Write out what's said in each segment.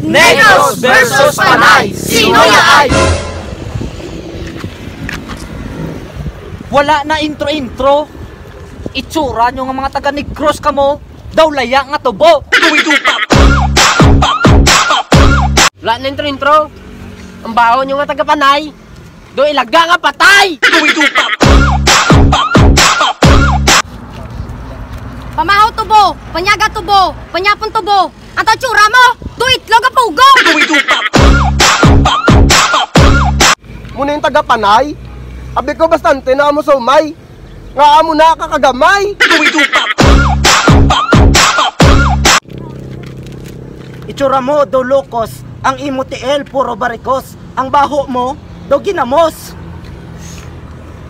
Negros versus Panay! Sino yaay? Wala na intro-intro. Itsura nyo nga mga taga Negros kamo. Daw laya nga tubo. Wala na intro-intro. Ang baho nyo nga taga-panay. Do ilaga nga patay! Pamahaw tubo, panyaga tubo, panyapon tubo. Ang tatsura mo, duitlog ang pugo. Muna yung taga-panay. Abi ko bastante na mo sumay. Nga amo na kakagamay. Itsura mo, do locos. Ang imo tiel, puro barikos. Ang baho mo, do ginamos.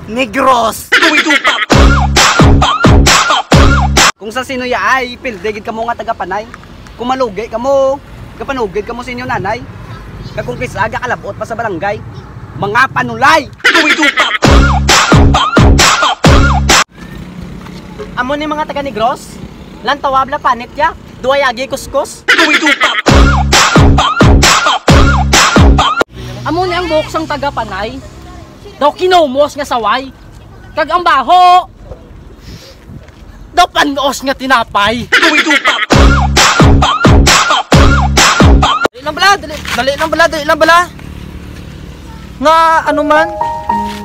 Negros! Kung sa sino yaay, pildigid ka mo nga taga-panay. Kung malugay ka mo, kapanugid ka mo sa inyo nanay. Kagkung kisaga kalabot pa sa barangay. Mga panulay! Amo ni mga taga Negros? Lantawabla panit ya? Duwayagi kuskus? Amo ni ang buksang taga-panay. Daw kinomos nga saway. Kag ang baho. Daw panos nga tinapay. Dali dali, dali lang bala, dali lang bala. Nga ano man,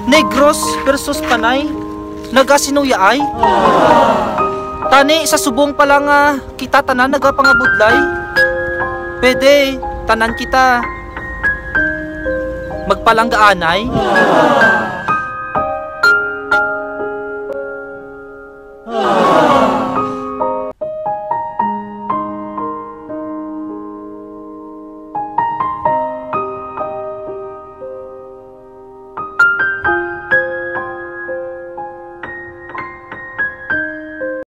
Negros versus Panay, nagasinuyaay. Tani, sa subong pala nga ah, kita tanan nagapangabudlay. Pwede, tanan kita magpalanggaanay. Aww. Aww.